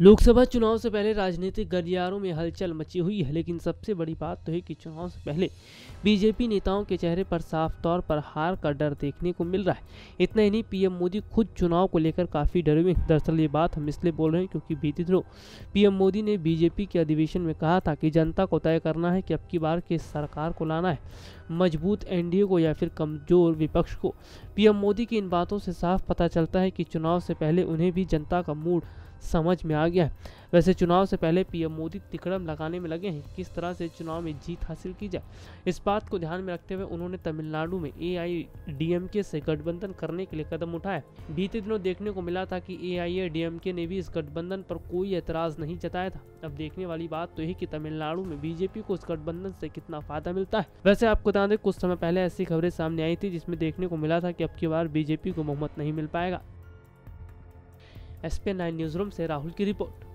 लोकसभा चुनाव से पहले राजनीतिक गलियारों में हलचल मची हुई है, लेकिन सबसे बड़ी बात तो है कि चुनाव से पहले बीजेपी नेताओं के चेहरे पर साफ़ तौर पर हार का डर देखने को मिल रहा है। इतना ही नहीं, पीएम मोदी खुद चुनाव को लेकर काफ़ी डरे हुए दरअसल ये बात हम इसलिए बोल रहे हैं क्योंकि बीते दिनों पीएम मोदी ने बीजेपी के अधिवेशन में कहा था कि जनता को तय करना है कि अब की बार किस सरकार को लाना है, मज़बूत एनडीए को या फिर कमज़ोर विपक्ष को। पीएम मोदी की इन बातों से साफ़ पता चलता है कि चुनाव से पहले उन्हें भी जनता का मूड समझ में आ गया वैसे चुनाव से पहले पीएम मोदी तिकड़म लगाने में लगे हैं। किस तरह से चुनाव में जीत हासिल की जाए? इस बात को ध्यान में रखते हुए उन्होंने तमिलनाडु में ए आई से गठबंधन करने के लिए कदम उठाया बीते दिनों देखने को मिला था कि आई ने भी इस गठबंधन पर कोई एतराज़ नहीं जताया था। अब देखने वाली बात तो यही की तमिलनाडु में बीजेपी को इस गठबंधन से कितना फ़ायदा मिलता है। वैसे आपको बता दें, कुछ समय पहले ऐसी खबरें सामने आई थी जिसमें देखने को मिला था कि अब की बार बीजेपी को बहुमत नहीं मिल पाएगा। एस न्यूज़ रूम से राहुल की रिपोर्ट।